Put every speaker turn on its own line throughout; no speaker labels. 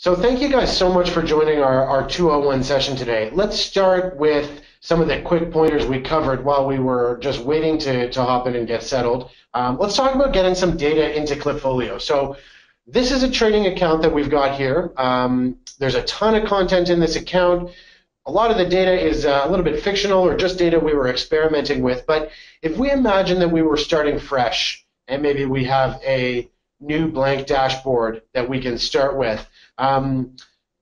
So thank you guys so much for joining our, our 201 session today. Let's start with some of the quick pointers we covered while we were just waiting to, to hop in and get settled. Um, let's talk about getting some data into Klipfolio. So this is a trading account that we've got here. Um, there's a ton of content in this account. A lot of the data is uh, a little bit fictional or just data we were experimenting with. But if we imagine that we were starting fresh and maybe we have a new blank dashboard that we can start with, um,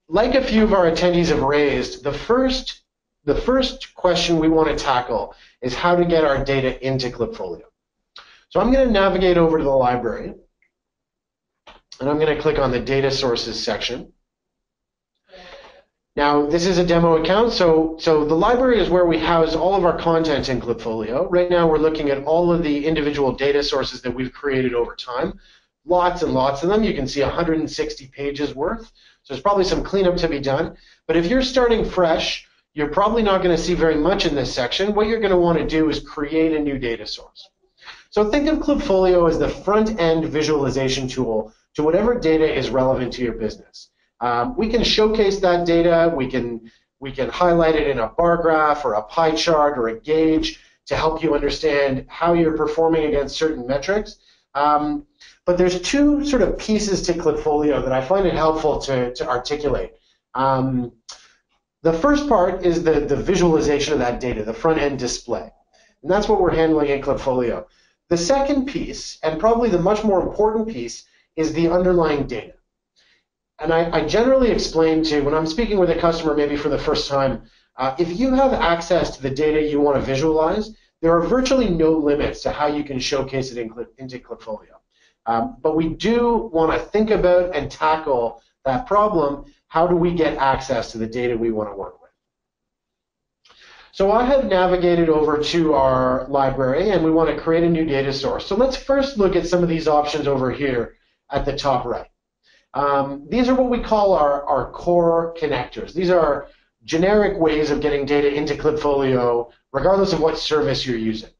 like a few of our attendees have raised, the first the first question we want to tackle is how to get our data into Klipfolio. So I'm going to navigate over to the library, and I'm going to click on the data sources section. Now, this is a demo account, so, so the library is where we house all of our content in Klipfolio. Right now, we're looking at all of the individual data sources that we've created over time. Lots and lots of them. You can see 160 pages worth. So there's probably some cleanup to be done. But if you're starting fresh, you're probably not going to see very much in this section. What you're going to want to do is create a new data source. So think of Klipfolio as the front-end visualization tool to whatever data is relevant to your business. Um, we can showcase that data. We can we can highlight it in a bar graph or a pie chart or a gauge to help you understand how you're performing against certain metrics. Um, but there's two sort of pieces to Klipfolio that I find it helpful to, to articulate. Um, the first part is the, the visualization of that data, the front end display. And that's what we're handling in Klipfolio. The second piece, and probably the much more important piece, is the underlying data. And I, I generally explain to, when I'm speaking with a customer maybe for the first time, uh, if you have access to the data you want to visualize, there are virtually no limits to how you can showcase it in, into Klipfolio. Um, but we do want to think about and tackle that problem how do we get access to the data we want to work with? So I have navigated over to our library and we want to create a new data source. So let's first look at some of these options over here at the top right. Um, these are what we call our, our core connectors. These are generic ways of getting data into Klipfolio regardless of what service you're using.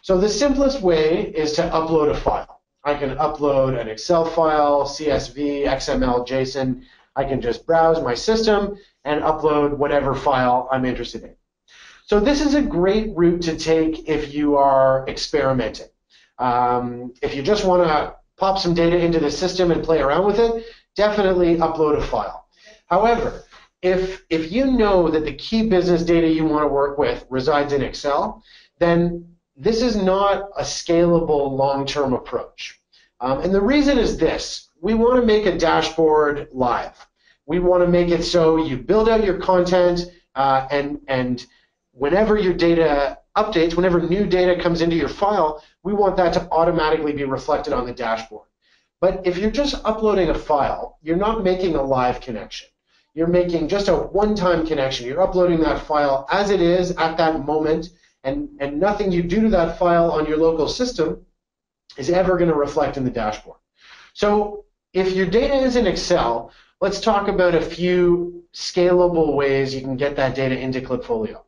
So the simplest way is to upload a file. I can upload an Excel file, CSV, XML, JSON, I can just browse my system and upload whatever file I'm interested in. So this is a great route to take if you are experimenting. Um, if you just want to pop some data into the system and play around with it, definitely upload a file. However, if, if you know that the key business data you want to work with resides in Excel, then this is not a scalable long-term approach. Um, and the reason is this we want to make a dashboard live. We want to make it so you build out your content uh, and and whenever your data updates, whenever new data comes into your file, we want that to automatically be reflected on the dashboard. But if you're just uploading a file, you're not making a live connection. You're making just a one-time connection. You're uploading that file as it is at that moment, and, and nothing you do to that file on your local system is ever going to reflect in the dashboard. So if your data is in Excel, let's talk about a few scalable ways you can get that data into Klipfolio.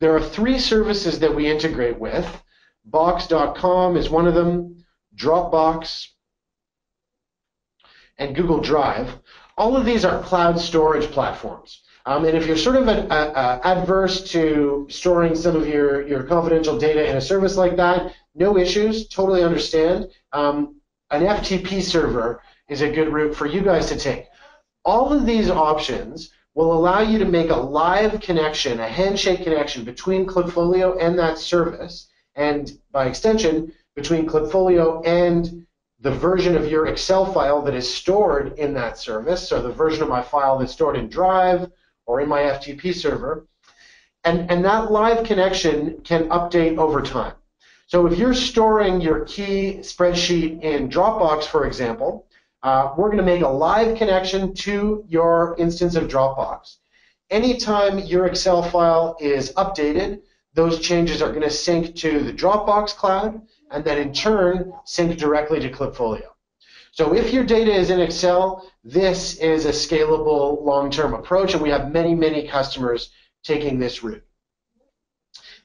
There are three services that we integrate with. Box.com is one of them, Dropbox, and Google Drive. All of these are cloud storage platforms. Um, and if you're sort of an, uh, adverse to storing some of your, your confidential data in a service like that, no issues, totally understand. Um, an FTP server is a good route for you guys to take. All of these options will allow you to make a live connection, a handshake connection between Klipfolio and that service, and by extension, between Klipfolio and the version of your Excel file that is stored in that service, so the version of my file that's stored in Drive or in my FTP server. And, and that live connection can update over time. So if you're storing your key spreadsheet in Dropbox, for example, uh, we're going to make a live connection to your instance of Dropbox. Anytime your Excel file is updated, those changes are going to sync to the Dropbox cloud, and then in turn sync directly to Klipfolio. So if your data is in Excel, this is a scalable long-term approach, and we have many, many customers taking this route.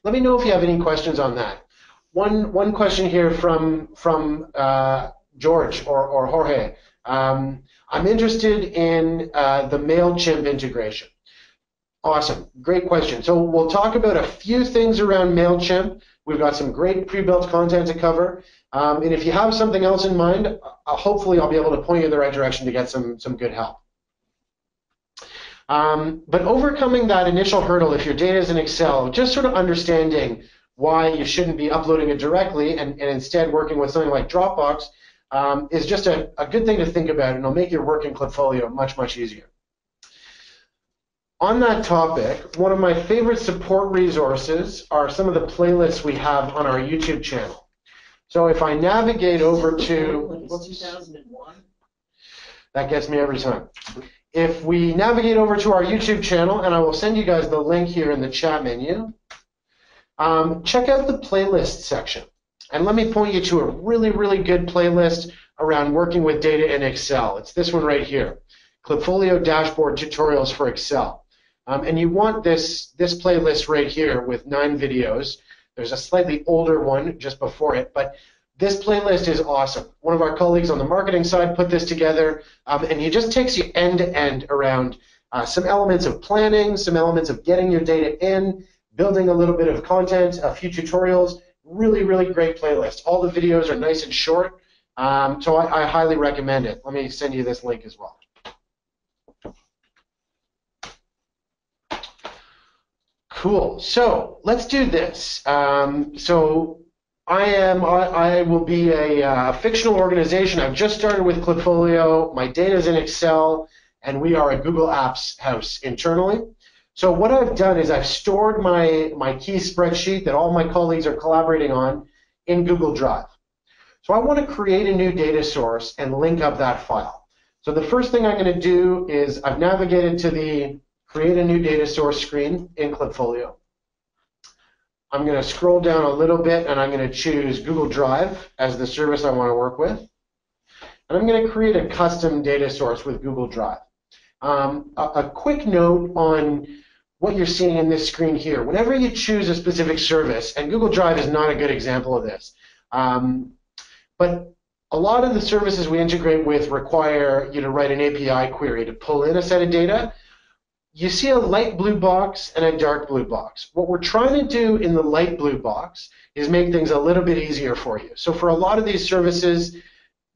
Let me know if you have any questions on that. One one question here from from uh, George or, or Jorge. Um, I'm interested in uh, the MailChimp integration. Awesome, great question. So we'll talk about a few things around MailChimp. We've got some great pre-built content to cover. Um, and if you have something else in mind, uh, hopefully I'll be able to point you in the right direction to get some, some good help. Um, but overcoming that initial hurdle, if your data is in Excel, just sort of understanding why you shouldn't be uploading it directly and, and instead working with something like Dropbox um, is just a, a good thing to think about, and it'll make your work in Klipfolio much, much easier. On that topic, one of my favorite support resources are some of the playlists we have on our YouTube channel. So if I navigate over to, that gets me every time. If we navigate over to our YouTube channel, and I will send you guys the link here in the chat menu, um, check out the playlist section. And let me point you to a really, really good playlist around working with data in Excel. It's this one right here, Klipfolio Dashboard Tutorials for Excel. Um, and you want this, this playlist right here with nine videos. There's a slightly older one just before it, but this playlist is awesome. One of our colleagues on the marketing side put this together, um, and he just takes you end to end around uh, some elements of planning, some elements of getting your data in, building a little bit of content, a few tutorials. Really, really great playlist. All the videos are nice and short, um, so I, I highly recommend it. Let me send you this link as well. Cool. So let's do this. Um, so I am. I, I will be a uh, fictional organization. I've just started with Klipfolio. My data is in Excel, and we are a Google Apps house internally. So what I've done is I've stored my my key spreadsheet that all my colleagues are collaborating on in Google Drive. So I want to create a new data source and link up that file. So the first thing I'm going to do is I've navigated to the create a new data source screen in Klipfolio. I'm going to scroll down a little bit and I'm going to choose Google Drive as the service I want to work with. And I'm going to create a custom data source with Google Drive. Um, a, a quick note on what you're seeing in this screen here. Whenever you choose a specific service, and Google Drive is not a good example of this, um, but a lot of the services we integrate with require you to write an API query to pull in a set of data you see a light blue box and a dark blue box. What we're trying to do in the light blue box is make things a little bit easier for you. So for a lot of these services,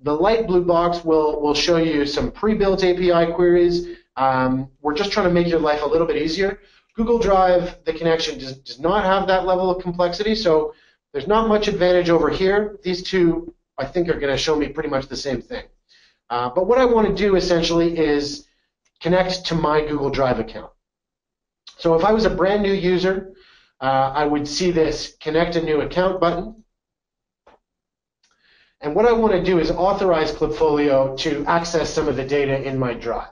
the light blue box will, will show you some pre-built API queries. Um, we're just trying to make your life a little bit easier. Google Drive, the connection does, does not have that level of complexity, so there's not much advantage over here. These two, I think, are going to show me pretty much the same thing. Uh, but what I want to do essentially is connect to my Google Drive account. So if I was a brand new user, uh, I would see this connect a new account button. And what I want to do is authorize Klipfolio to access some of the data in my drive.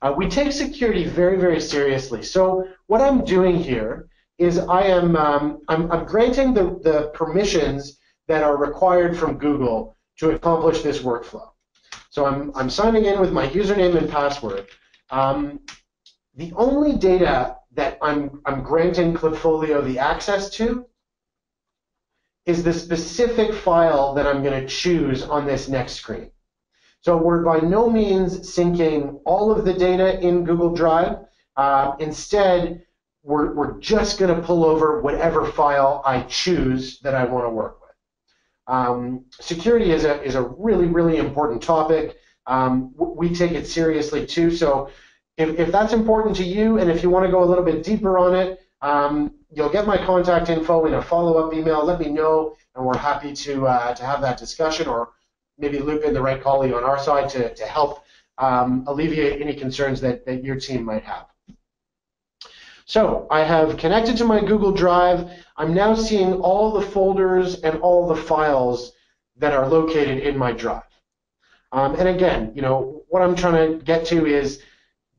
Uh, we take security very, very seriously. So what I'm doing here is I am um, I'm, I'm granting the, the permissions that are required from Google to accomplish this workflow. So I'm, I'm signing in with my username and password. Um, the only data that I'm, I'm granting Klipfolio the access to is the specific file that I'm going to choose on this next screen. So we're by no means syncing all of the data in Google Drive. Uh, instead, we're, we're just going to pull over whatever file I choose that I want to work with. Um, security is a, is a really, really important topic. Um, we take it seriously too. So if, if that's important to you and if you want to go a little bit deeper on it, um, you'll get my contact info in a follow-up email. Let me know, and we're happy to, uh, to have that discussion or maybe loop in the right colleague on our side to, to help um, alleviate any concerns that, that your team might have. So I have connected to my Google Drive. I'm now seeing all the folders and all the files that are located in my drive. Um, and again, you know, what I'm trying to get to is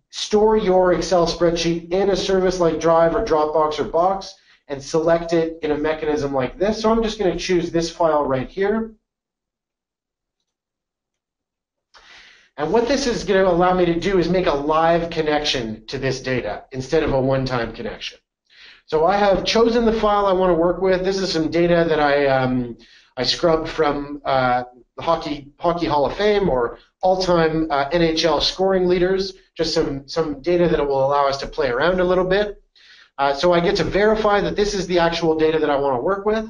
store your Excel spreadsheet in a service like Drive or Dropbox or Box and select it in a mechanism like this. So I'm just going to choose this file right here. And what this is going to allow me to do is make a live connection to this data instead of a one-time connection. So I have chosen the file I want to work with. This is some data that I, um, I scrubbed from uh, the Hockey, Hockey Hall of Fame or all-time uh, NHL scoring leaders, just some, some data that will allow us to play around a little bit. Uh, so I get to verify that this is the actual data that I want to work with,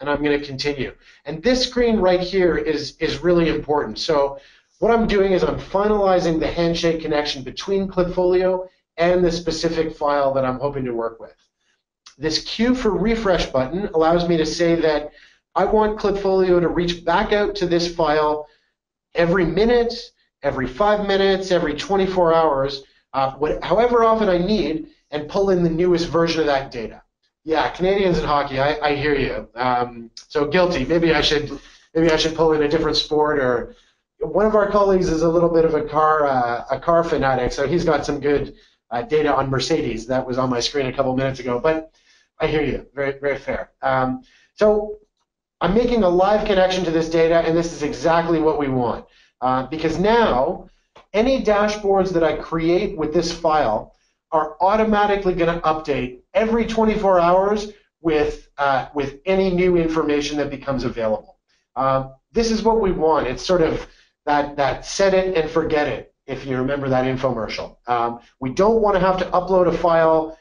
and I'm going to continue. And this screen right here is, is really important. So what I'm doing is I'm finalizing the handshake connection between Klipfolio and the specific file that I'm hoping to work with. This queue for refresh button allows me to say that I want Klipfolio to reach back out to this file every minute, every five minutes, every 24 hours, uh, what, however often I need, and pull in the newest version of that data. Yeah, Canadians in hockey, I, I hear you. Um, so guilty. Maybe I should maybe I should pull in a different sport or one of our colleagues is a little bit of a car uh, a car fanatic, so he's got some good uh, data on Mercedes. That was on my screen a couple minutes ago, but I hear you. Very very fair. Um, so I'm making a live connection to this data, and this is exactly what we want. Uh, because now, any dashboards that I create with this file are automatically going to update every 24 hours with, uh, with any new information that becomes available. Um, this is what we want. It's sort of that, that set it and forget it, if you remember that infomercial. Um, we don't want to have to upload a file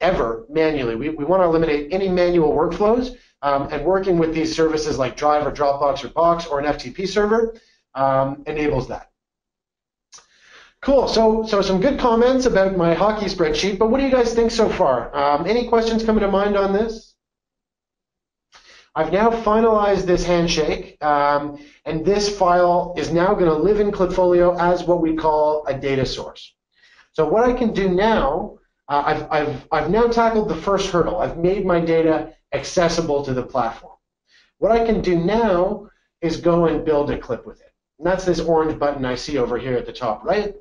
ever manually. We, we want to eliminate any manual workflows um, and working with these services like Drive or Dropbox or Box or an FTP server um, enables that. Cool. So, so some good comments about my hockey spreadsheet. But what do you guys think so far? Um, any questions coming to mind on this? I've now finalized this handshake, um, and this file is now going to live in Klipfolio as what we call a data source. So what I can do now, uh, I've, I've, I've now tackled the first hurdle. I've made my data accessible to the platform. What I can do now is go and build a clip with it. And that's this orange button I see over here at the top right.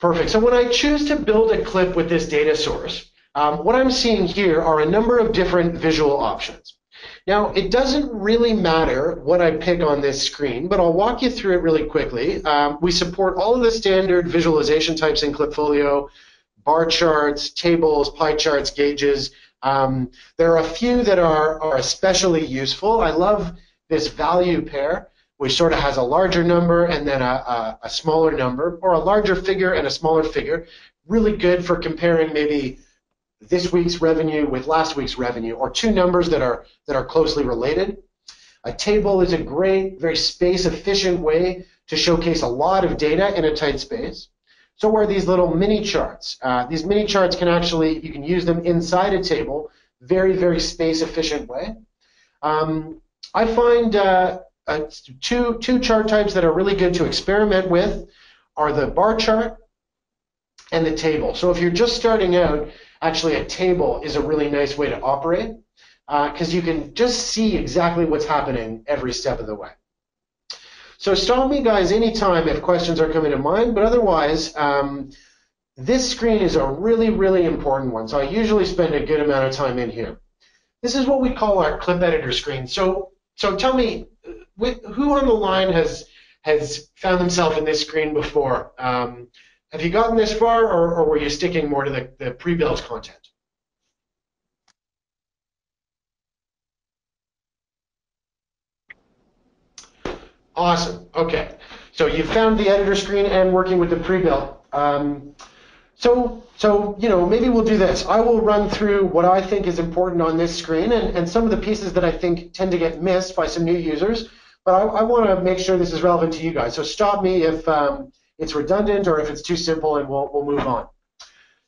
Perfect. So when I choose to build a clip with this data source, um, what I'm seeing here are a number of different visual options. Now, it doesn't really matter what I pick on this screen, but I'll walk you through it really quickly. Um, we support all of the standard visualization types in Klipfolio, bar charts, tables, pie charts, gauges. Um, there are a few that are, are especially useful. I love this value pair, which sort of has a larger number and then a, a, a smaller number, or a larger figure and a smaller figure. Really good for comparing maybe this week's revenue with last week's revenue, or two numbers that are that are closely related. A table is a great, very space-efficient way to showcase a lot of data in a tight space. So are these little mini charts. Uh, these mini charts can actually, you can use them inside a table, very, very space efficient way. Um, I find uh, uh, two, two chart types that are really good to experiment with are the bar chart and the table. So if you're just starting out, actually a table is a really nice way to operate because uh, you can just see exactly what's happening every step of the way. So stop me, guys, anytime if questions are coming to mind. But otherwise, um, this screen is a really, really important one. So I usually spend a good amount of time in here. This is what we call our clip editor screen. So, so tell me, who on the line has has found themselves in this screen before? Um, have you gotten this far, or, or were you sticking more to the, the pre-built content? Awesome. Okay. So you found the editor screen and working with the pre-built. Um, so, so you know, maybe we'll do this. I will run through what I think is important on this screen and, and some of the pieces that I think tend to get missed by some new users. But I, I want to make sure this is relevant to you guys. So stop me if um, it's redundant or if it's too simple, and we'll we'll move on.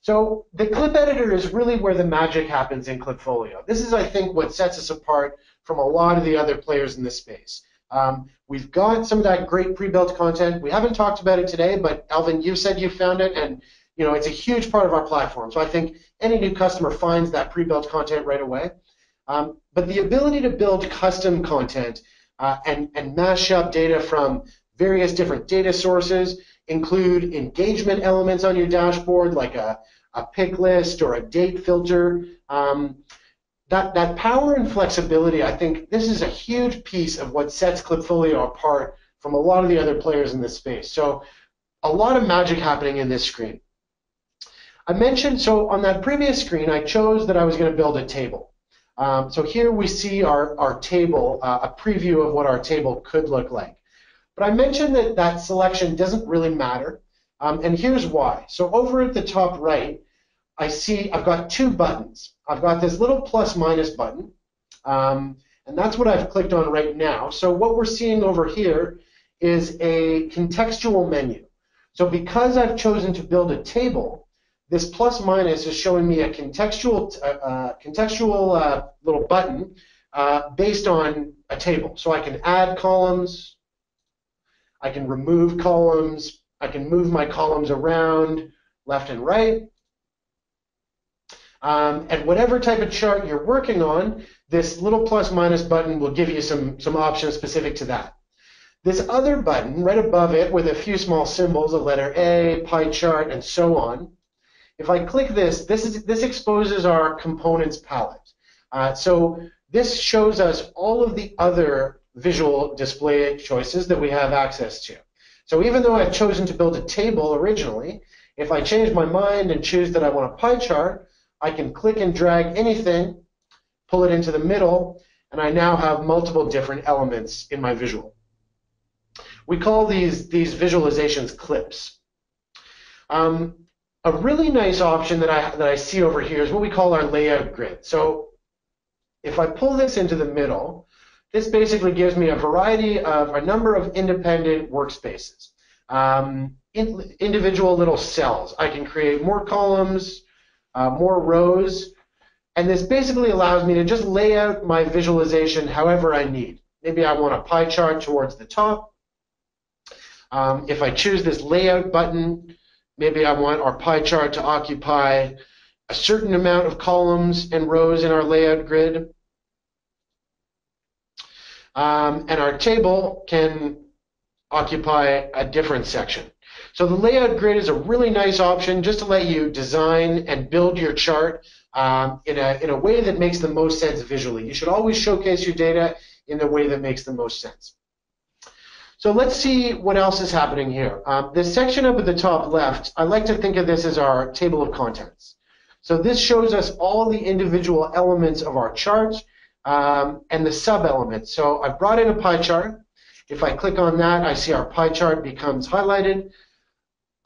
So the clip editor is really where the magic happens in Klipfolio. This is, I think, what sets us apart from a lot of the other players in this space. Um, we've got some of that great pre-built content. We haven't talked about it today, but Alvin, you said you found it, and you know it's a huge part of our platform. So I think any new customer finds that pre-built content right away. Um, but the ability to build custom content uh, and, and mash up data from various different data sources, include engagement elements on your dashboard, like a, a pick list or a date filter. Um, that, that power and flexibility, I think this is a huge piece of what sets Klipfolio apart from a lot of the other players in this space. So a lot of magic happening in this screen. I mentioned, so on that previous screen, I chose that I was going to build a table. Um, so here we see our, our table, uh, a preview of what our table could look like. But I mentioned that that selection doesn't really matter, um, and here's why. So over at the top right, I see I've got two buttons. I've got this little plus minus button, um, and that's what I've clicked on right now. So what we're seeing over here is a contextual menu. So because I've chosen to build a table, this plus minus is showing me a contextual, uh, uh, contextual uh, little button uh, based on a table. So I can add columns, I can remove columns, I can move my columns around left and right. Um, and whatever type of chart you're working on, this little plus minus button will give you some, some options specific to that. This other button right above it with a few small symbols, a letter A, pie chart, and so on, if I click this, this, is, this exposes our components palette. Uh, so this shows us all of the other visual display choices that we have access to. So even though I've chosen to build a table originally, if I change my mind and choose that I want a pie chart, I can click and drag anything, pull it into the middle, and I now have multiple different elements in my visual. We call these, these visualizations clips. Um, a really nice option that I, that I see over here is what we call our layout grid. So if I pull this into the middle, this basically gives me a variety of a number of independent workspaces. Um, in, individual little cells. I can create more columns, uh, more rows, and this basically allows me to just lay out my visualization however I need. Maybe I want a pie chart towards the top. Um, if I choose this layout button, maybe I want our pie chart to occupy a certain amount of columns and rows in our layout grid. Um, and our table can occupy a different section. So the layout grid is a really nice option just to let you design and build your chart um, in, a, in a way that makes the most sense visually. You should always showcase your data in the way that makes the most sense. So let's see what else is happening here. Um, this section up at the top left, I like to think of this as our table of contents. So this shows us all the individual elements of our chart um, and the sub-elements. So I've brought in a pie chart. If I click on that, I see our pie chart becomes highlighted.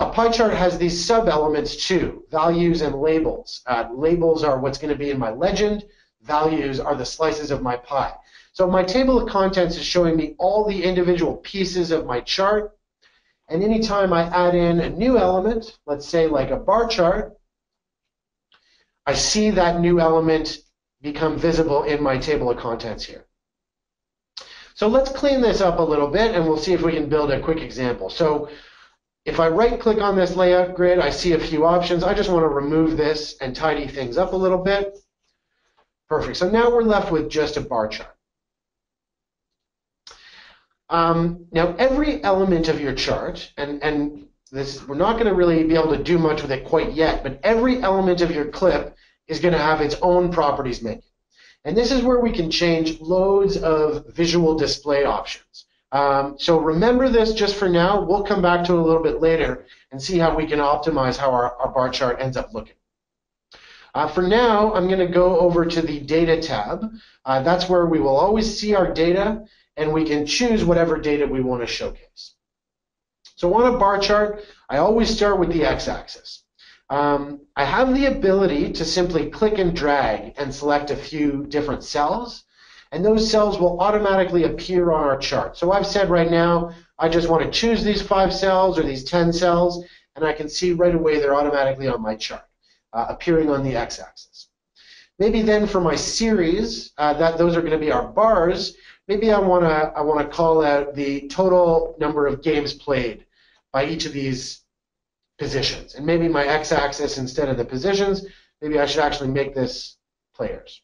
A pie chart has these sub-elements too, values and labels. Uh, labels are what's going to be in my legend. Values are the slices of my pie. So my table of contents is showing me all the individual pieces of my chart. And anytime I add in a new element, let's say like a bar chart, I see that new element become visible in my table of contents here. So let's clean this up a little bit and we'll see if we can build a quick example. So if I right click on this layout grid, I see a few options. I just want to remove this and tidy things up a little bit. Perfect. So now we're left with just a bar chart. Um, now every element of your chart, and, and this we're not going to really be able to do much with it quite yet, but every element of your clip is going to have its own properties menu. And this is where we can change loads of visual display options. Um, so remember this just for now. We'll come back to it a little bit later and see how we can optimize how our, our bar chart ends up looking. Uh, for now, I'm going to go over to the Data tab. Uh, that's where we will always see our data, and we can choose whatever data we want to showcase. So on a bar chart, I always start with the x-axis. Um, I have the ability to simply click and drag and select a few different cells and those cells will automatically appear on our chart. So I've said right now, I just want to choose these five cells or these 10 cells, and I can see right away they're automatically on my chart, uh, appearing on the x-axis. Maybe then for my series, uh, that those are going to be our bars. Maybe I want to I want to call out the total number of games played by each of these positions, and maybe my x-axis instead of the positions. Maybe I should actually make this players.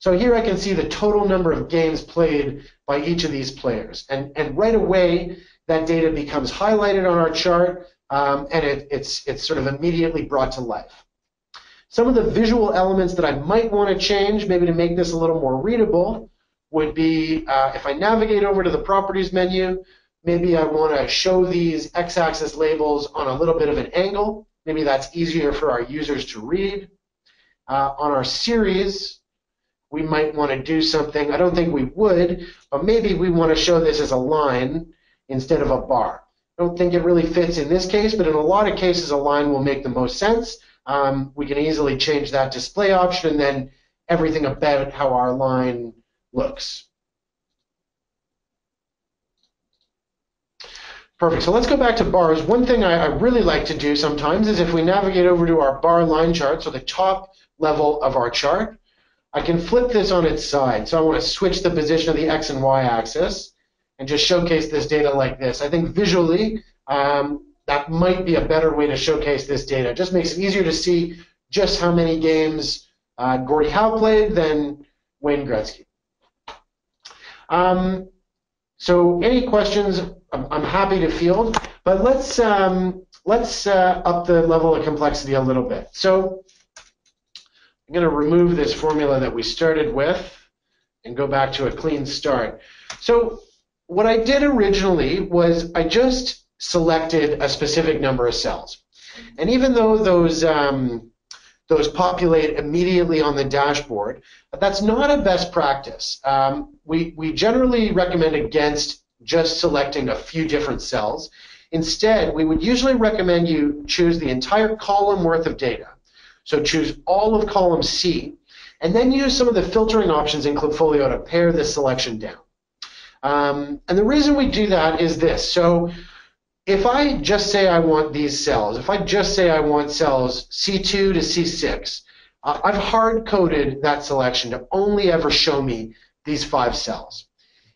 So here I can see the total number of games played by each of these players. And, and right away, that data becomes highlighted on our chart, um, and it, it's, it's sort of immediately brought to life. Some of the visual elements that I might want to change, maybe to make this a little more readable, would be uh, if I navigate over to the Properties menu, maybe I want to show these x-axis labels on a little bit of an angle. Maybe that's easier for our users to read. Uh, on our series, we might want to do something. I don't think we would, but maybe we want to show this as a line instead of a bar. I don't think it really fits in this case, but in a lot of cases, a line will make the most sense. Um, we can easily change that display option and then everything about how our line looks. Perfect. So let's go back to bars. One thing I, I, really like to do sometimes is if we navigate over to our bar line chart, so the top level of our chart, I can flip this on its side. So I want to switch the position of the x and y axis and just showcase this data like this. I think visually um, that might be a better way to showcase this data. It just makes it easier to see just how many games uh, Gordie Howe played than Wayne Gretzky. Um, so any questions, I'm, happy to field, but let's, um, let's uh, up the level of complexity a little bit. So I'm going to remove this formula that we started with and go back to a clean start. So what I did originally was I just selected a specific number of cells. And even though those, um, those populate immediately on the dashboard, But that's not a best practice. Um, we, we generally recommend against just selecting a few different cells. Instead, we would usually recommend you choose the entire column worth of data. So choose all of column C, and then use some of the filtering options in Klipfolio to pare this selection down. Um, and the reason we do that is this. So if I just say I want these cells, if I just say I want cells C2 to C6, uh, I've hard-coded that selection to only ever show me these five cells.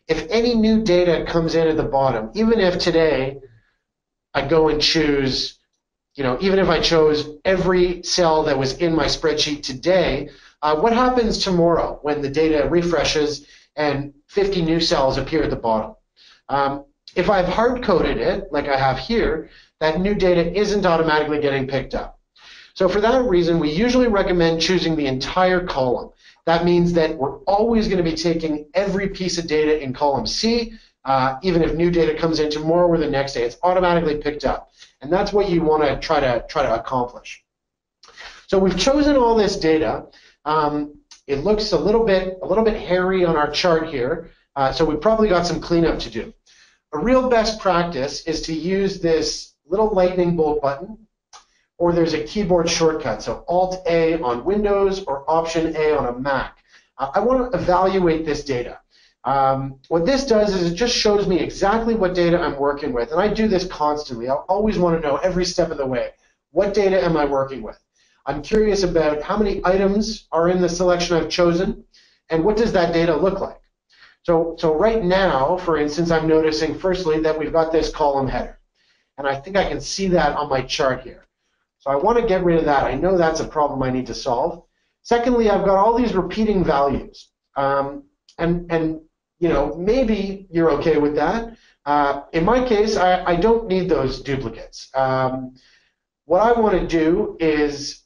If any new data comes in at the bottom, even if today I go and choose, you know, even if I chose every cell that was in my spreadsheet today, uh, what happens tomorrow when the data refreshes and 50 new cells appear at the bottom. Um, if I've hard-coded it, like I have here, that new data isn't automatically getting picked up. So for that reason, we usually recommend choosing the entire column. That means that we're always going to be taking every piece of data in column C, uh, even if new data comes in tomorrow or the next day, it's automatically picked up. And that's what you want to try to try to accomplish. So we've chosen all this data. Um, it looks a little bit a little bit hairy on our chart here, uh, so we probably got some cleanup to do. A real best practice is to use this little lightning bolt button, or there's a keyboard shortcut, so Alt A on Windows or Option A on a Mac. Uh, I want to evaluate this data. Um, what this does is it just shows me exactly what data I'm working with, and I do this constantly. I always want to know every step of the way, what data am I working with? I'm curious about how many items are in the selection I've chosen, and what does that data look like? So, so right now, for instance, I'm noticing firstly that we've got this column header. And I think I can see that on my chart here. So I want to get rid of that. I know that's a problem I need to solve. Secondly, I've got all these repeating values. Um, and, and, you know, maybe you're okay with that. Uh, in my case, I, I don't need those duplicates. Um, what I want to do is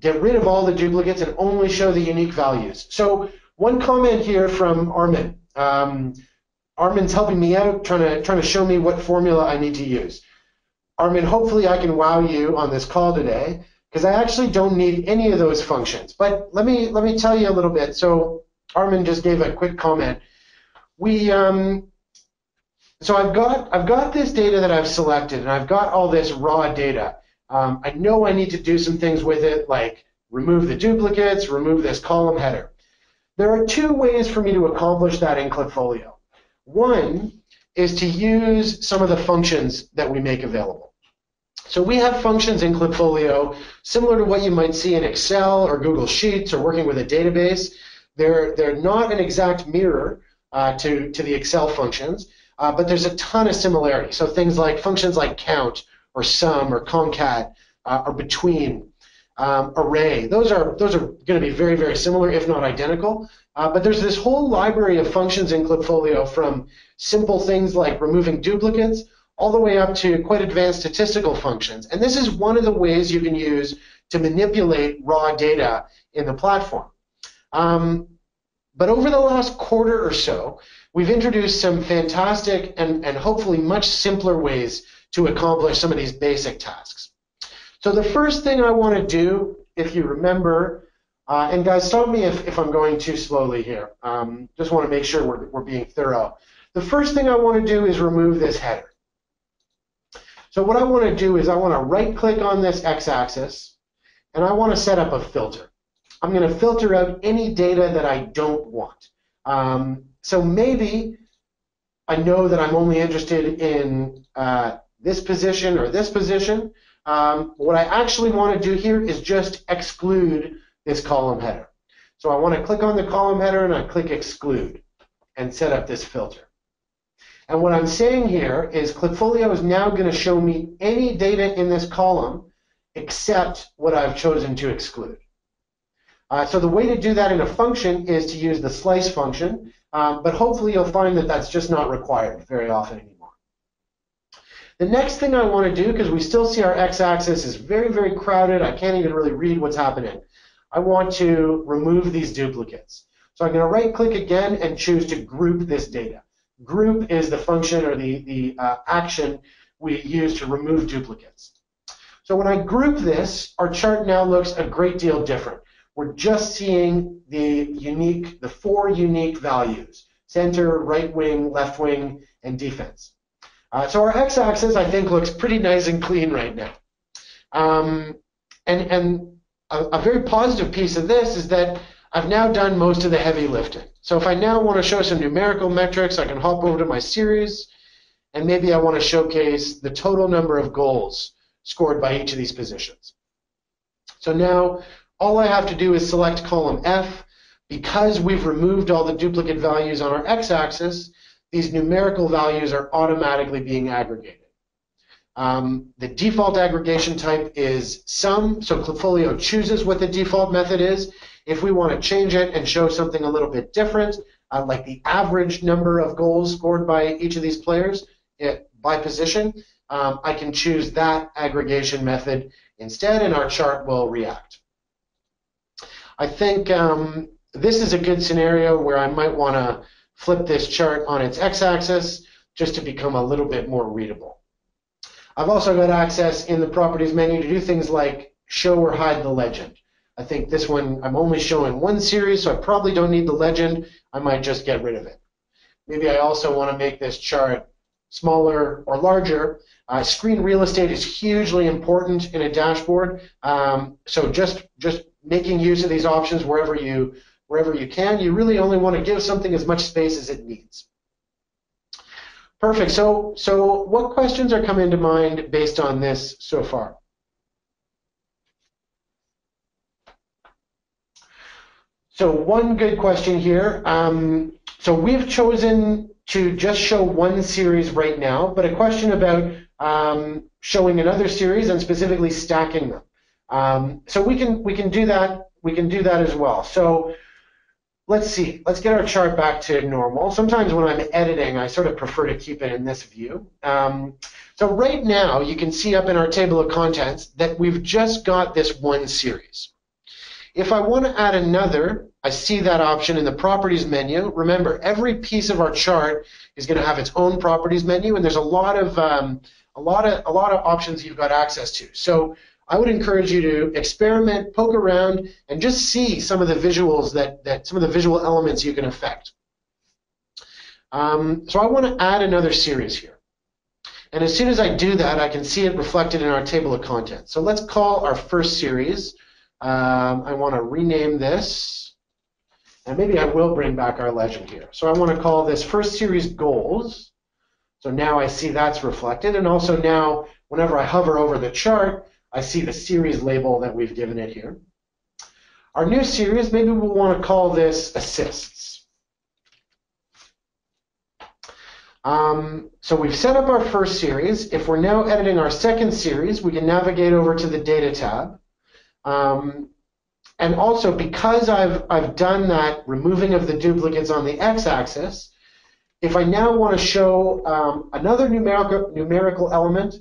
get rid of all the duplicates and only show the unique values. So one comment here from Armin. Um, Armin's helping me out, trying to trying to show me what formula I need to use. Armin, hopefully I can wow you on this call today because I actually don't need any of those functions. But let me let me tell you a little bit. So Armin just gave a quick comment. We um, so I've got I've got this data that I've selected and I've got all this raw data. Um, I know I need to do some things with it, like remove the duplicates, remove this column header. There are two ways for me to accomplish that in Klipfolio. One is to use some of the functions that we make available. So we have functions in Klipfolio similar to what you might see in Excel or Google Sheets or working with a database. They're, they're not an exact mirror uh, to, to the Excel functions, uh, but there's a ton of similarity. So things like functions like count or sum or concat uh, or between um, array. Those are those are going to be very very similar, if not identical. Uh, but there's this whole library of functions in Klipfolio, from simple things like removing duplicates all the way up to quite advanced statistical functions. And this is one of the ways you can use to manipulate raw data in the platform. Um, but over the last quarter or so, we've introduced some fantastic and, and hopefully much simpler ways to accomplish some of these basic tasks. So the first thing I want to do, if you remember, Uh, and guys, stop me if, if I'm going too slowly here. Um, just want to make sure we're, we're being thorough. The first thing I want to do is remove this header. So what I want to do is I want to right click on this x-axis and I want to set up a filter. I'm going to filter out any data that I don't want. Um, so maybe I know that I'm only interested in uh, this position or this position. Um, what I actually want to do here is just exclude this column header. So I want to click on the column header and I click exclude and set up this filter. And what I'm saying here is Klipfolio is now going to show me any data in this column except what I've chosen to exclude. Uh, so the way to do that in a function is to use the slice function, um, but hopefully you'll find that that's just not required very often. The next thing I want to do, because we still see our x-axis is very, very crowded, I can't even really read what's happening. I want to remove these duplicates. So I'm going to right click again and choose to group this data. Group is the function or the, the uh, action we use to remove duplicates. So when I group this, our chart now looks a great deal different. We're just seeing the unique, the four unique values, center, right wing, left wing, and defense. Uh, so our x-axis, I think, looks pretty nice and clean right now. Um, and and a, a very positive piece of this is that I've now done most of the heavy lifting. So if I now want to show some numerical metrics, I can hop over to my series, and maybe I want to showcase the total number of goals scored by each of these positions. So now all I have to do is select column F. Because we've removed all the duplicate values on our x-axis, these numerical values are automatically being aggregated. Um, the default aggregation type is sum, so Klipfolio chooses what the default method is. If we want to change it and show something a little bit different, uh, like the average number of goals scored by each of these players it, by position, um, I can choose that aggregation method instead, and our chart will react. I think um, this is a good scenario where I might want to flip this chart on its x-axis just to become a little bit more readable. I've also got access in the properties menu to do things like show or hide the legend. I think this one, I'm only showing one series, so I probably don't need the legend. I might just get rid of it. Maybe I also want to make this chart smaller or larger. Uh, screen real estate is hugely important in a dashboard. Um, so just just making use of these options wherever you wherever you can. You really only want to give something as much space as it needs. Perfect. So, so what questions are coming to mind based on this so far? So one good question here. Um, so we've chosen to just show one series right now, but a question about um, showing another series and specifically stacking them. Um, so we can we can do that. We can do that as well. So let's see, let's get our chart back to normal. Sometimes when I'm editing, I sort of prefer to keep it in this view. Um, so right now, you can see up in our table of contents that we've just got this one series. If I want to add another, I see that option in the properties menu. Remember, every piece of our chart is going to have its own properties menu, and there's a lot of um, a lot of a lot of options you've got access to. So I would encourage you to experiment, poke around, and just see some of the visuals that, that some of the visual elements you can affect. Um, so I want to add another series here. And as soon as I do that, I can see it reflected in our table of contents. So let's call our first series. Um, I want to rename this. And maybe I will bring back our legend here. So I want to call this first series goals. So now I see that's reflected. And also now, whenever I hover over the chart, I see the series label that we've given it here. Our new series, maybe we'll want to call this assists. Um, so we've set up our first series. If we're now editing our second series, we can navigate over to the data tab. Um, and also because I've, I've done that removing of the duplicates on the x-axis, if I now want to show um, another numerical, numerical element,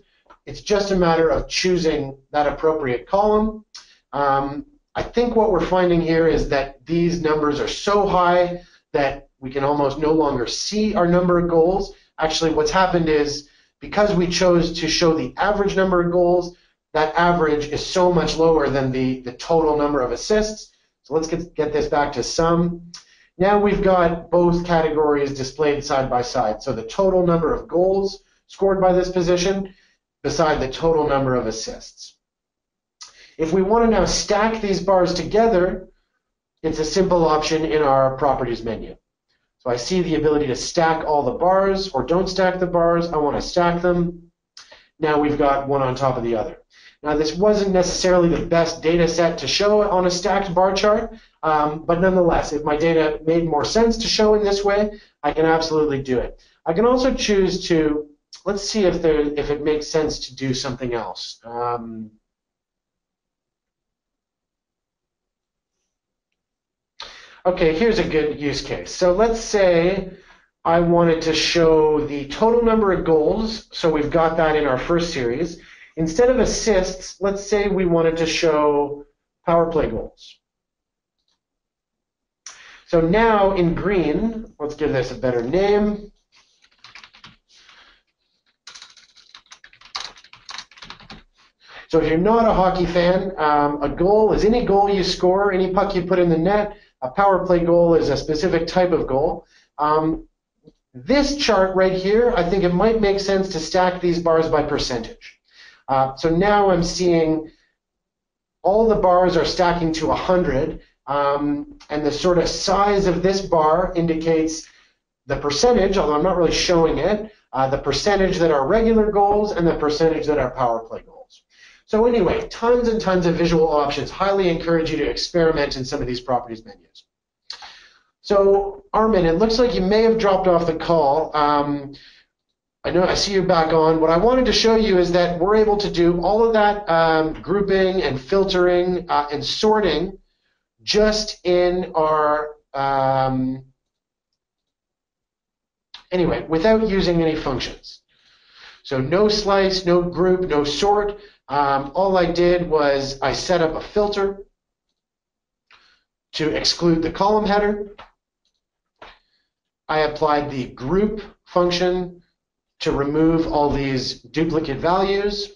it's just a matter of choosing that appropriate column. Um, I think what we're finding here is that these numbers are so high that we can almost no longer see our number of goals. Actually, what's happened is because we chose to show the average number of goals, that average is so much lower than the, the total number of assists. So let's get, get this back to sum. Now we've got both categories displayed side by side. So the total number of goals scored by this position beside the total number of assists. If we want to now stack these bars together, it's a simple option in our properties menu. So I see the ability to stack all the bars or don't stack the bars. I want to stack them. Now we've got one on top of the other. Now this wasn't necessarily the best data set to show on a stacked bar chart, um, but nonetheless, if my data made more sense to show in this way, I can absolutely do it. I can also choose to, let's see if, there, if it makes sense to do something else. Um, Okay, here's a good use case. So let's say I wanted to show the total number of goals. So we've got that in our first series. Instead of assists, let's say we wanted to show power play goals. So now in green, let's give this a better name. So if you're not a hockey fan, um, a goal is any goal you score, any puck you put in the net, a power play goal is a specific type of goal. Um, this chart right here, I think it might make sense to stack these bars by percentage. Uh, so now I'm seeing all the bars are stacking to 100, um, and the sort of size of this bar indicates the percentage, although I'm not really showing it, uh, the percentage that are regular goals and the percentage that are power play goals. So anyway, tons and tons of visual options. Highly encourage you to experiment in some of these properties menus. So Armin, it looks like you may have dropped off the call. Um, I know I see you back on. What I wanted to show you is that we're able to do all of that um, grouping and filtering uh, and sorting just in our, um, anyway, without using any functions. So no slice, no group, no sort. Um, all I did was I set up a filter to exclude the column header. I applied the group function to remove all these duplicate values.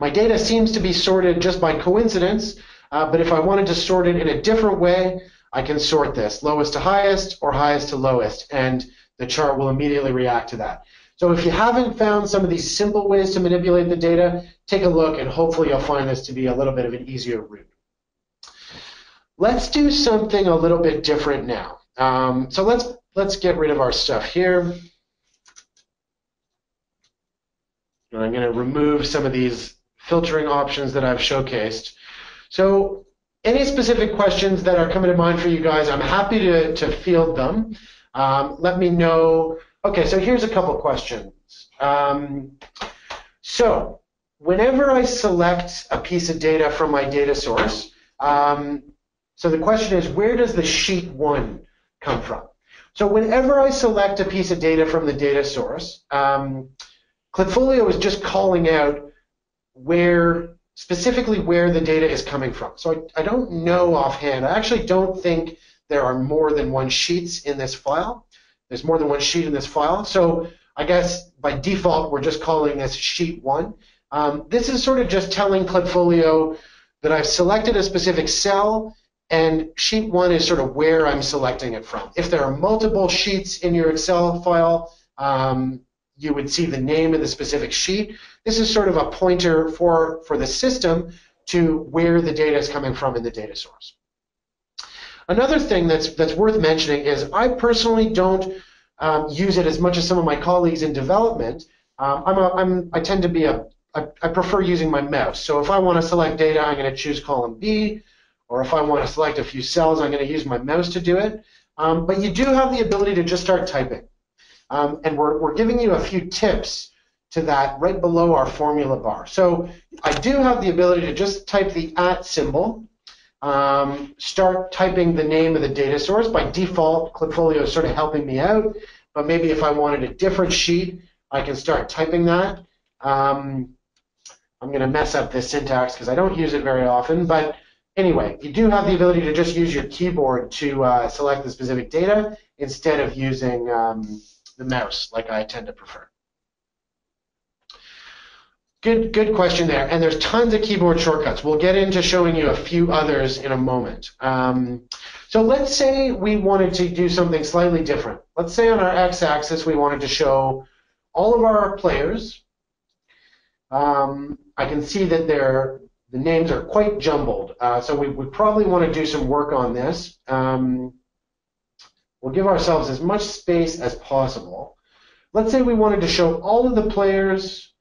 My data seems to be sorted just by coincidence, uh, but if I wanted to sort it in a different way, I can sort this, lowest to highest or highest to lowest, and the chart will immediately react to that. So if you haven't found some of these simple ways to manipulate the data, take a look and hopefully you'll find this to be a little bit of an easier route. Let's do something a little bit different now. Um, so let's let's get rid of our stuff here. And I'm going to remove some of these filtering options that I've showcased. So any specific questions that are coming to mind for you guys, I'm happy to, to field them. Um, let me know Okay, so here's a couple questions. Um, so whenever I select a piece of data from my data source, um, so the question is, where does the sheet one come from? So whenever I select a piece of data from the data source, um, Klipfolio is just calling out where, specifically where the data is coming from. So I, I don't know offhand. I actually don't think there are more than one sheets in this file. There's more than one sheet in this file. So I guess by default, we're just calling this sheet one. Um, this is sort of just telling Klipfolio that I've selected a specific cell and sheet one is sort of where I'm selecting it from. If there are multiple sheets in your Excel file, um, you would see the name of the specific sheet. This is sort of a pointer for, for the system to where the data is coming from in the data source. Another thing that's that's worth mentioning is I personally don't um, use it as much as some of my colleagues in development. Um, I'm, a, I'm I tend to be a I, I prefer using my mouse. So if I want to select data, I'm going to choose column B, or if I want to select a few cells, I'm going to use my mouse to do it. Um, but you do have the ability to just start typing, um, and we're we're giving you a few tips to that right below our formula bar. So I do have the ability to just type the at symbol um, start typing the name of the data source. By default, Klipfolio is sort of helping me out, but maybe if I wanted a different sheet, I can start typing that. Um, I'm going to mess up this syntax because I don't use it very often, but anyway, you do have the ability to just use your keyboard to uh, select the specific data instead of using um, the mouse like I tend to prefer. Good, good question there. And there's tons of keyboard shortcuts. We'll get into showing you a few others in a moment. Um, so let's say we wanted to do something slightly different. Let's say on our x-axis we wanted to show all of our players. Um, I can see that they're, the names are quite jumbled. Uh, so we would probably want to do some work on this. Um, we'll give ourselves as much space as possible. Let's say we wanted to show all of the players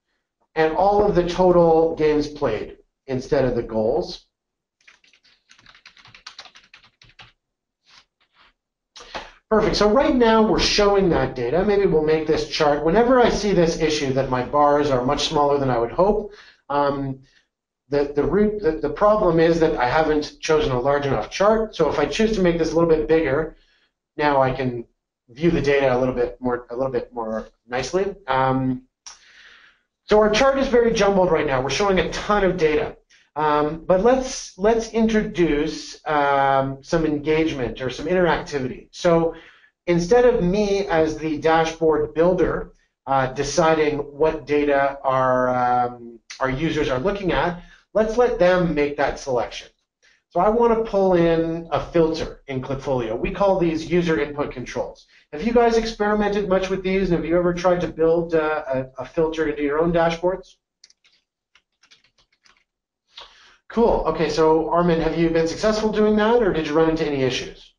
and all of the total games played instead of the goals. Perfect. So right now we're showing that data. Maybe we'll make this chart. Whenever I see this issue that my bars are much smaller than I would hope, um, the, the, root, the, the problem is that I haven't chosen a large enough chart. So if I choose to make this a little bit bigger, now I can view the data a little bit more a little bit more nicely. Um, so our chart is very jumbled right now. We're showing a ton of data. Um, but let's let's introduce um, some engagement or some interactivity. So instead of me as the dashboard builder uh, deciding what data our um, our users are looking at, let's let them make that selection. So I want to pull in a filter in Klipfolio. We call these user input controls. Have you guys experimented much with these? and Have you ever tried to build uh, a, a filter into your own dashboards? Cool. Okay, so Armin, have you been successful doing that, or did you run into any issues?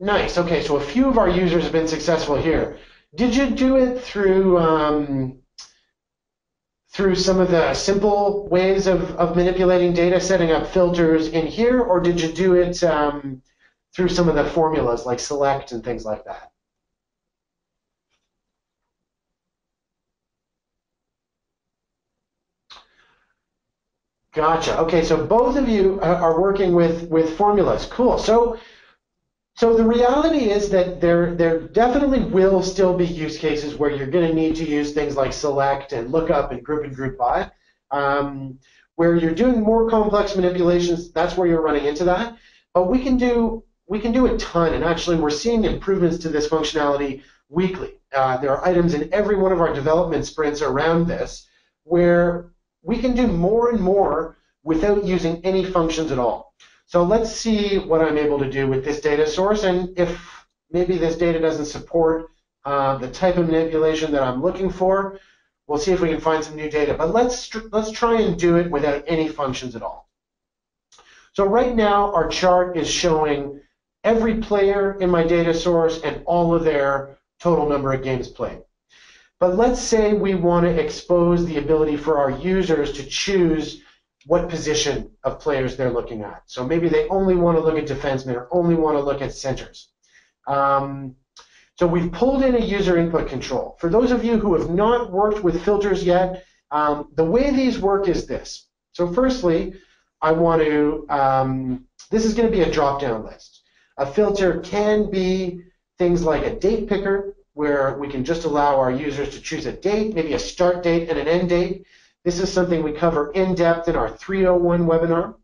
Nice. Okay, so a few of our users have been successful here. Did you do it through um, through some of the simple ways of, of manipulating data, setting up filters in here, or did you do it um, through some of the formulas like select and things like that? Gotcha. Okay, so both of you are working with, with formulas. Cool. So so the reality is that there, there definitely will still be use cases where you're going to need to use things like select and lookup and group and group by. Um, where you're doing more complex manipulations, that's where you're running into that. But we can do we can do a ton, and actually we're seeing improvements to this functionality weekly. Uh, there are items in every one of our development sprints around this where we can do more and more without using any functions at all. So let's see what I'm able to do with this data source, and if maybe this data doesn't support uh, the type of manipulation that I'm looking for, we'll see if we can find some new data. But let's let's try and do it without any functions at all. So right now, our chart is showing every player in my data source and all of their total number of games played. But let's say we want to expose the ability for our users to choose what position of players they're looking at. So maybe they only want to look at defensemen or only want to look at centers. Um, so we've pulled in a user input control. For those of you who have not worked with filters yet, um, the way these work is this. So firstly, I want to, um, this is going to be a drop-down list. A filter can be things like a date picker, where we can just allow our users to choose a date, maybe a start date and an end date. This is something we cover in depth in our 301 webinar.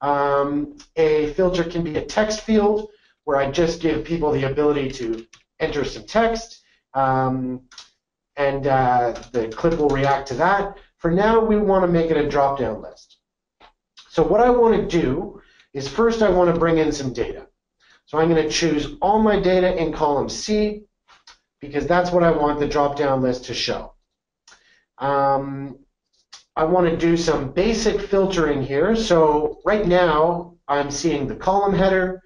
Um, a filter can be a text field where I just give people the ability to enter some text um, and uh, the clip will react to that. For now, we want to make it a drop-down list. So what I want to do is first I want to bring in some data. So I'm going to choose all my data in column C because that's what I want the drop-down list to show. Um, I want to do some basic filtering here. So right now, I'm seeing the column header,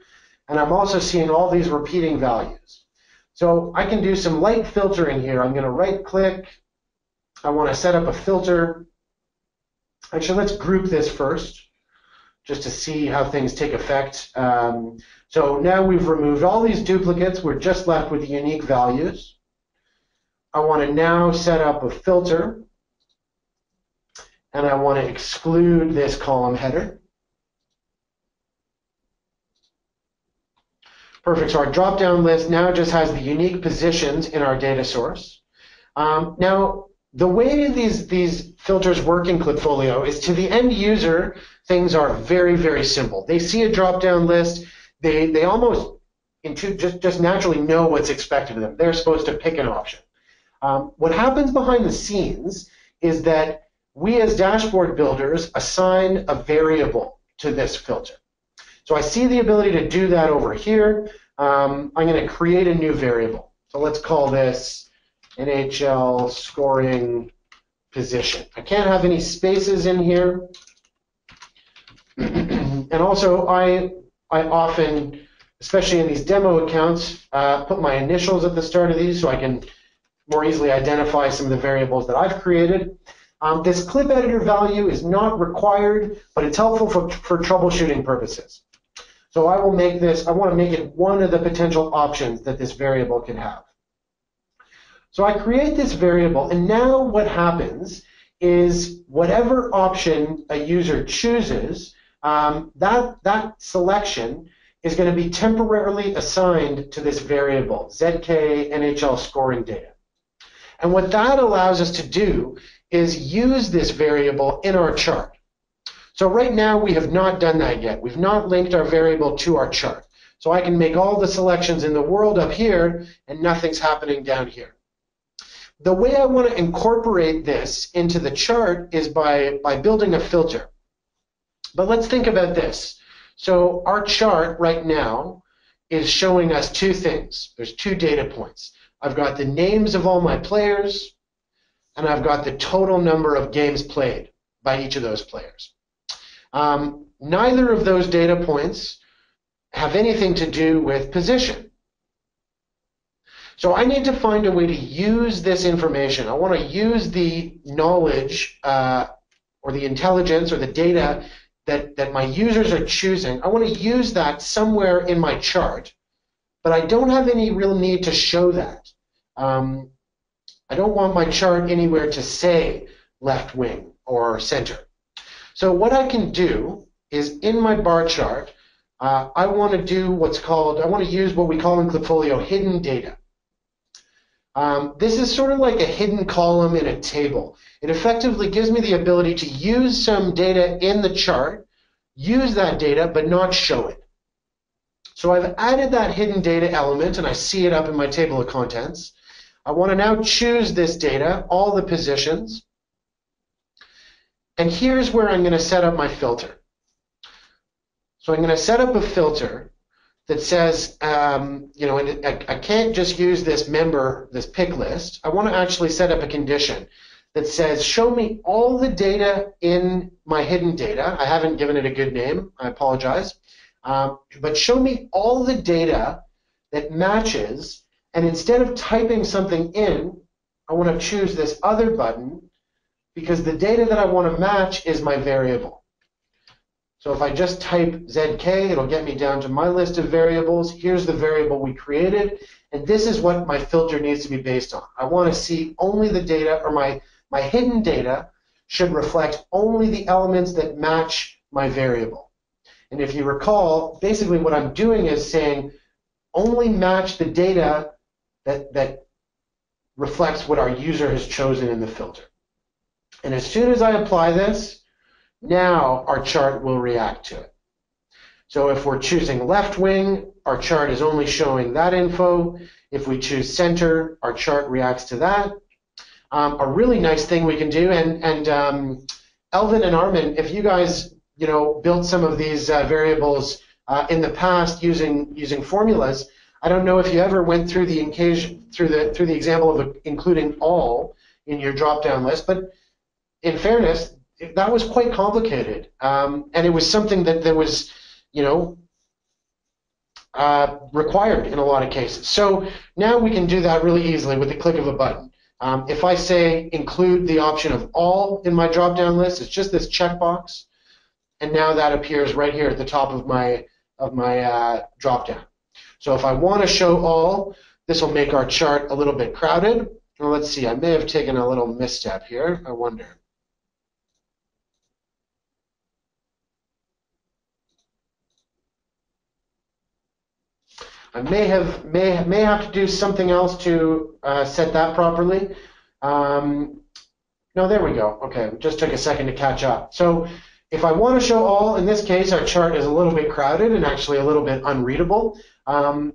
and I'm also seeing all these repeating values. So I can do some light filtering here. I'm going to right-click. I want to set up a filter. Actually, let's group this first, just to see how things take effect. Um, so now we've removed all these duplicates. We're just left with unique values. I want to now set up a filter and I want to exclude this column header. Perfect. So our drop-down list now just has the unique positions in our data source. Um, now, the way these, these filters work in Klipfolio is to the end user, things are very, very simple. They see a drop-down list. They, they almost just, just naturally know what's expected of them. They're supposed to pick an option. Um, what happens behind the scenes is that we as dashboard builders assign a variable to this filter. So I see the ability to do that over here. Um, I'm going to create a new variable. So let's call this NHL scoring position. I can't have any spaces in here. and also, I, I often, especially in these demo accounts, uh, put my initials at the start of these so I can more easily identify some of the variables that I've created. Um, this clip editor value is not required, but it's helpful for, for troubleshooting purposes. So I will make this, I want to make it one of the potential options that this variable can have. So I create this variable, and now what happens is whatever option a user chooses, um, that, that selection is going to be temporarily assigned to this variable, ZK NHL scoring data. And what that allows us to do is use this variable in our chart. So right now we have not done that yet. We've not linked our variable to our chart. So I can make all the selections in the world up here and nothing's happening down here. The way I want to incorporate this into the chart is by, by building a filter. But let's think about this. So our chart right now is showing us two things. There's two data points. I've got the names of all my players, and I've got the total number of games played by each of those players. Um, neither of those data points have anything to do with position. So I need to find a way to use this information. I want to use the knowledge uh, or the intelligence or the data that, that my users are choosing. I want to use that somewhere in my chart, but I don't have any real need to show that. Um, I don't want my chart anywhere to say left wing or center. So what I can do is in my bar chart, uh, I want to do what's called, I want to use what we call in Klipfolio hidden data. Um, this is sort of like a hidden column in a table. It effectively gives me the ability to use some data in the chart, use that data, but not show it. So I've added that hidden data element, and I see it up in my table of contents. I want to now choose this data, all the positions, and here's where I'm going to set up my filter. So I'm going to set up a filter that says, um, you know, I, I can't just use this member, this pick list. I want to actually set up a condition that says, show me all the data in my hidden data. I haven't given it a good name. I apologize. Um, but show me all the data that matches. And instead of typing something in, I want to choose this other button because the data that I want to match is my variable. So if I just type ZK, it'll get me down to my list of variables. Here's the variable we created, and this is what my filter needs to be based on. I want to see only the data, or my, my hidden data should reflect only the elements that match my variable. And if you recall, basically what I'm doing is saying only match the data that, that reflects what our user has chosen in the filter. And as soon as I apply this, now our chart will react to it. So if we're choosing left wing, our chart is only showing that info. If we choose center, our chart reacts to that. Um, a really nice thing we can do, and, and um, Elvin and Armin, if you guys you know built some of these uh, variables uh, in the past using using formulas, I don't know if you ever went through the through the through the example of including all in your drop-down list, but in fairness, that was quite complicated, um, and it was something that there was, you know, uh, required in a lot of cases. So now we can do that really easily with the click of a button. Um, if I say include the option of all in my drop-down list, it's just this checkbox, and now that appears right here at the top of my of my uh, drop-down. So if I want to show all, this will make our chart a little bit crowded. Well, let's see, I may have taken a little misstep here. I wonder. I may have may may have to do something else to uh, set that properly. Um, no, there we go. Okay, just took a second to catch up. So if I want to show all, in this case, our chart is a little bit crowded and actually a little bit unreadable. Um,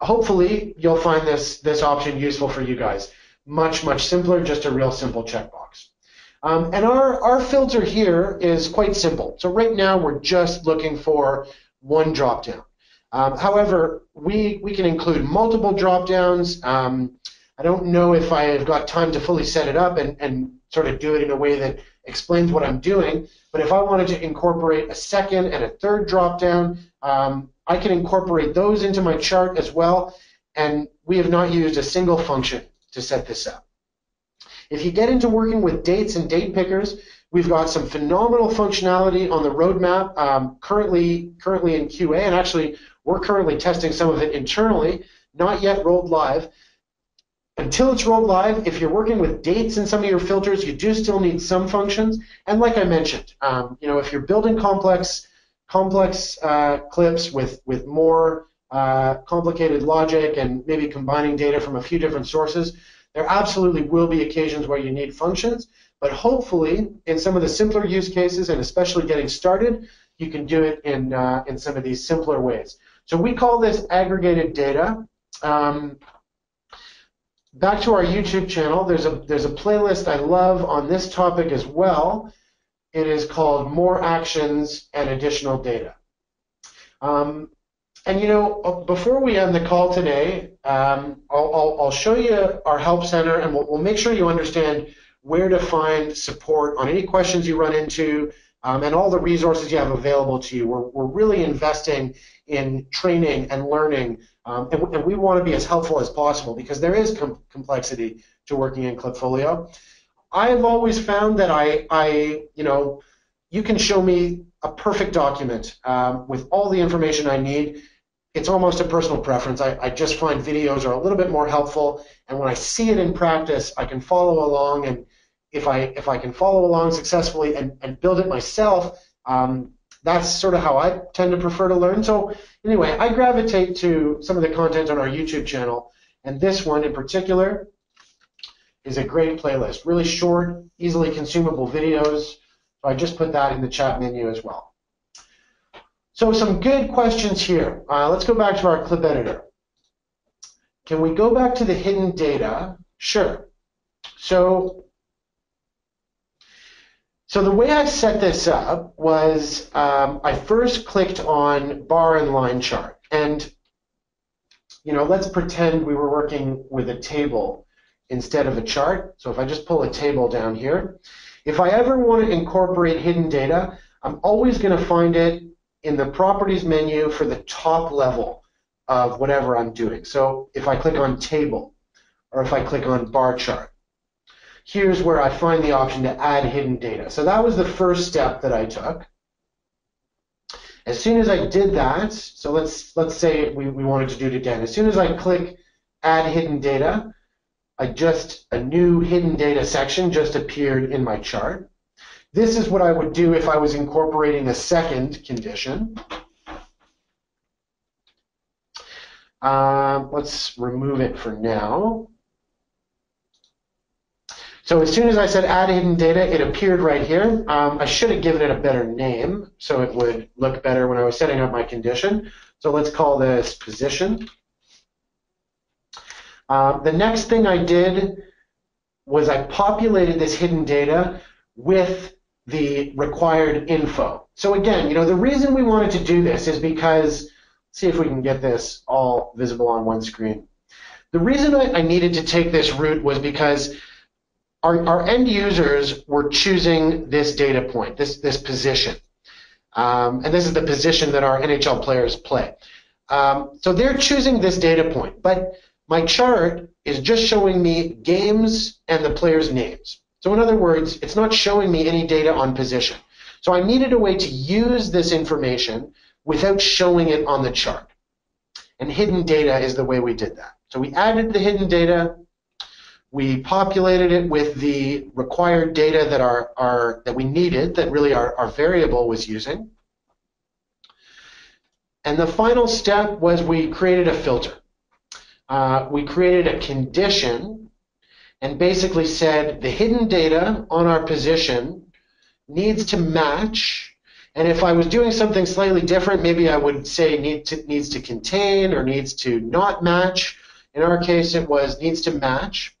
hopefully you'll find this, this option useful for you guys. Much, much simpler, just a real simple checkbox. Um, and our, our filter here is quite simple. So right now we're just looking for one dropdown. Um, however, we, we can include multiple dropdowns. Um, I don't know if I have got time to fully set it up and, and sort of do it in a way that explains what I'm doing, but if I wanted to incorporate a second and a third dropdown, um, I can incorporate those into my chart as well, and we have not used a single function to set this up. If you get into working with dates and date pickers, we've got some phenomenal functionality on the roadmap um, currently, currently in QA, and actually we're currently testing some of it internally, not yet rolled live. Until it's rolled live, if you're working with dates in some of your filters, you do still need some functions. And like I mentioned, um, you know, if you're building complex complex uh, clips with with more uh, complicated logic and maybe combining data from a few different sources, there absolutely will be occasions where you need functions, but hopefully in some of the simpler use cases and especially getting started, you can do it in, uh, in some of these simpler ways. So we call this aggregated data. Um, back to our YouTube channel, there's a, there's a playlist I love on this topic as well. It is called More Actions and Additional Data. Um, and you know, uh, before we end the call today, um, I'll, I'll, I'll, show you our help center, and we'll, we'll, make sure you understand where to find support on any questions you run into, um, and all the resources you have available to you. We're, we're really investing in training and learning, um, and, and, we want to be as helpful as possible because there is com complexity to working in Klipfolio. I have always found that I, I, you know, you can show me a perfect document um, with all the information I need it's almost a personal preference. I, I just find videos are a little bit more helpful, and when I see it in practice, I can follow along. And if I if I can follow along successfully and, and build it myself, um, that's sort of how I tend to prefer to learn. So anyway, I gravitate to some of the content on our YouTube channel, and this one in particular is a great playlist. Really short, easily consumable videos. So I just put that in the chat menu as well. So some good questions here. Uh, let's go back to our clip editor. Can we go back to the hidden data? Sure. So, so the way I set this up was um, I first clicked on bar and line chart. And, you know, let's pretend we were working with a table instead of a chart. So if I just pull a table down here, if I ever want to incorporate hidden data, I'm always going to find it in the properties menu for the top level of whatever I'm doing. So if I click on table or if I click on bar chart, here's where I find the option to add hidden data. So that was the first step that I took. As soon as I did that, so let's let's say we, we wanted to do it again. As soon as I click add hidden data, I just a new hidden data section just appeared in my chart. This is what I would do if I was incorporating a second condition. Um, let's remove it for now. So as soon as I said add hidden data, it appeared right here. Um, I should have given it a better name so it would look better when I was setting up my condition. So let's call this position. Uh, the next thing I did was I populated this hidden data with the required info. So again, you know, the reason we wanted to do this is because, see if we can get this all visible on one screen. The reason I, I needed to take this route was because our, our end users were choosing this data point, this, this position. Um, and this is the position that our NHL players play. Um, so they're choosing this data point, but my chart is just showing me games and the players' names. So in other words, it's not showing me any data on position. So I needed a way to use this information without showing it on the chart. And hidden data is the way we did that. So we added the hidden data, we populated it with the required data that our, our that we needed, that really our, our variable was using. And the final step was we created a filter. Uh, we created a condition and basically said the hidden data on our position needs to match And if I was doing something slightly different, maybe I would say need to, needs to contain or needs to not match. In our case, it was needs to match.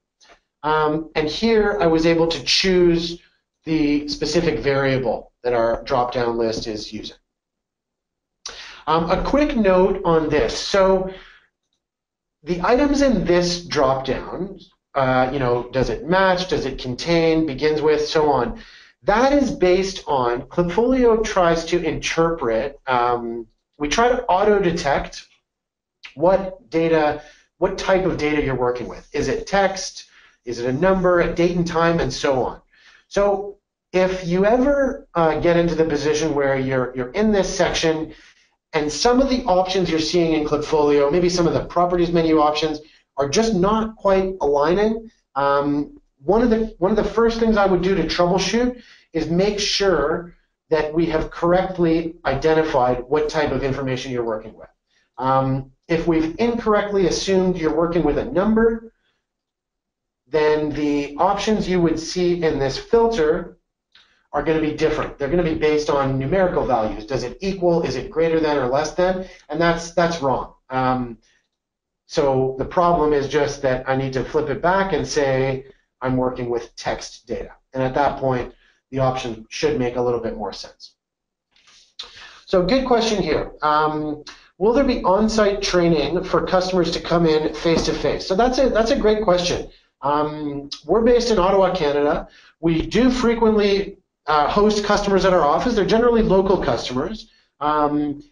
Um, and here I was able to choose the specific variable that our drop-down list is using. Um, a quick note on this. So the items in this drop-down, uh, you know, does it match, does it contain, begins with, so on. That is based on, Klipfolio tries to interpret, um, we try to auto-detect what data, what type of data you're working with. Is it text? Is it a number, a date and time, and so on? So if you ever uh, get into the position where you're, you're in this section and some of the options you're seeing in Klipfolio, maybe some of the properties menu options, are just not quite aligning, um, one of the one of the first things I would do to troubleshoot is make sure that we have correctly identified what type of information you're working with. Um, if we've incorrectly assumed you're working with a number, then the options you would see in this filter are going to be different. They're going to be based on numerical values. Does it equal? Is it greater than or less than? And that's that's wrong. Um, so the problem is just that I need to flip it back and say I'm working with text data. And at that point, the option should make a little bit more sense. So good question here. Um, will there be on-site training for customers to come in face-to-face? -face? So that's a, that's a great question. Um, we're based in Ottawa, Canada. We do frequently uh, host customers at our office. They're generally local customers. Um,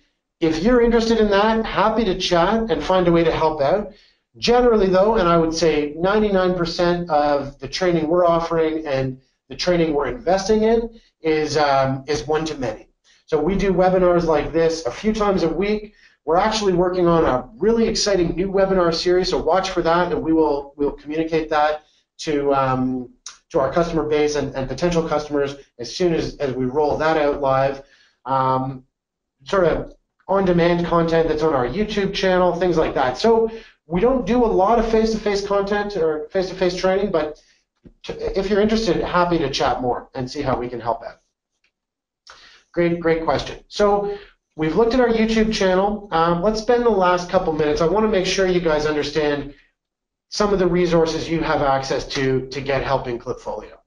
if you're interested in that, happy to chat and find a way to help out. Generally, though, and I would say 99% of the training we're offering and the training we're investing in is um, is one to many. So we do webinars like this a few times a week. We're actually working on a really exciting new webinar series, so watch for that, and we will we'll communicate that to um, to our customer base and, and potential customers as soon as, as we roll that out live. Um, sort of on-demand content that's on our YouTube channel, things like that. So we don't do a lot of face-to-face content or face-to-face training, but if you're interested, happy to chat more and see how we can help out. Great, great question. So we've looked at our YouTube channel. Um, let's spend the last couple minutes. I want to make sure you guys understand some of the resources you have access to to get help in Klipfolio.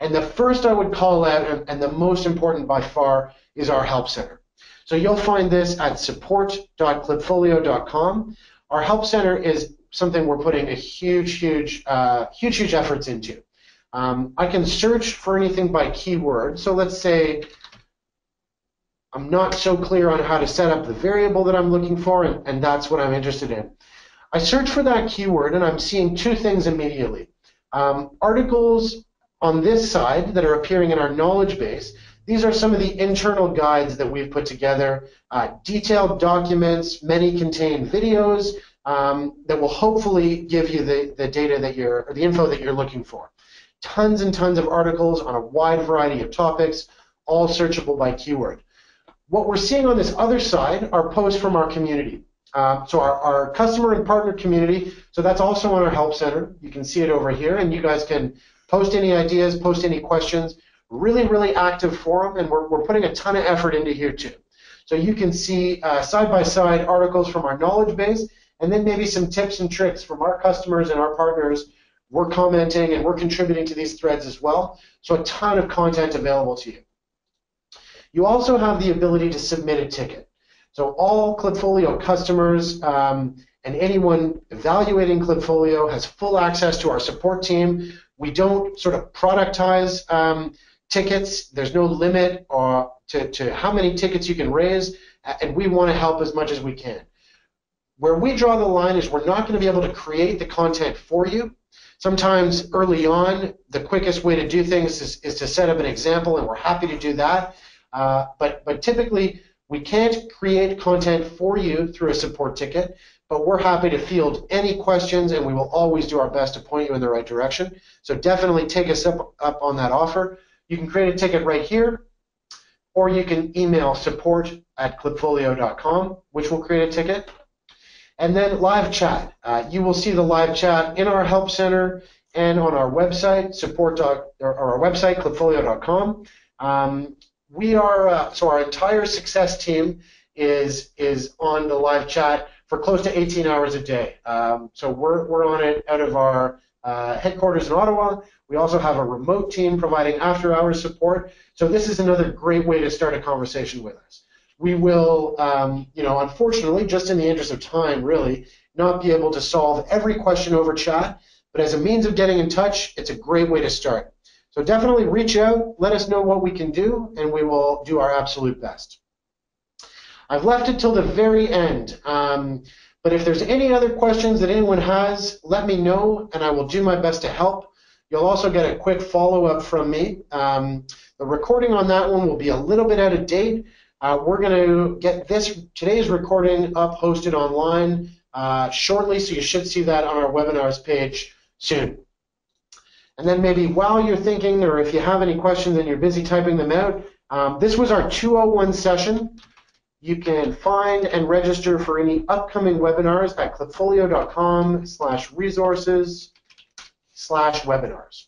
And the first I would call out, and, the most important by far, is our Help Center. So you'll find this at support.klipfolio.com. Our Help Center is something we're putting a huge, huge, uh, huge, huge efforts into. Um, I can search for anything by keyword. So let's say I'm not so clear on how to set up the variable that I'm looking for, and, and that's what I'm interested in. I search for that keyword and I'm seeing two things immediately. Um, articles on this side that are appearing in our knowledge base. These are some of the internal guides that we've put together, uh, detailed documents, many contain videos um, that will hopefully give you the, the data that you're, or the info that you're looking for. Tons and tons of articles on a wide variety of topics, all searchable by keyword. What we're seeing on this other side are posts from our community. Uh, so our, our customer and partner community, so that's also on our help center. You can see it over here, and you guys can post any ideas, post any questions. Really, really active forum, and we're, we're putting a ton of effort into here too. So you can see uh, side-by-side -side articles from our knowledge base, and then maybe some tips and tricks from our customers and our partners. We're commenting and we're contributing to these threads as well. So a ton of content available to you. You also have the ability to submit a ticket. So all Klipfolio customers um, and anyone evaluating Klipfolio has full access to our support team. We don't sort of productize um, tickets. There's no limit uh, to, to how many tickets you can raise, and we want to help as much as we can. Where we draw the line is we're not going to be able to create the content for you. Sometimes early on, the quickest way to do things is, is to set up an example, and we're happy to do that. Uh, but, but typically, we can't create content for you through a support ticket, but we're happy to field any questions and we will always do our best to point you in the right direction. So definitely take us up, up on that offer. You can create a ticket right here, or you can email support at klipfolio.com, which will create a ticket. And then live chat. Uh, you will see the live chat in our help center and on our website, support or our website, klipfolio.com. Um, we are uh, so our entire success team is is on the live chat for close to 18 hours a day. Um, so we're we're on it out of our uh, headquarters in Ottawa. We also have a remote team providing after-hours support. So this is another great way to start a conversation with us. We will, um, you know, unfortunately, just in the interest of time, really, not be able to solve every question over chat. But as a means of getting in touch, it's a great way to start. So definitely reach out, let us know what we can do, and we will do our absolute best. I've left it till the very end. Um, but if there's any other questions that anyone has, let me know, and I will do my best to help. You'll also get a quick follow-up from me. Um, the recording on that one will be a little bit out of date. Uh, we're going to get this today's recording up, hosted online uh, shortly, so you should see that on our webinars page soon. And then maybe while you're thinking, or if you have any questions and you're busy typing them out, um, this was our 201 session. You can find and register for any upcoming webinars at klipfolio.com slash resources slash webinars.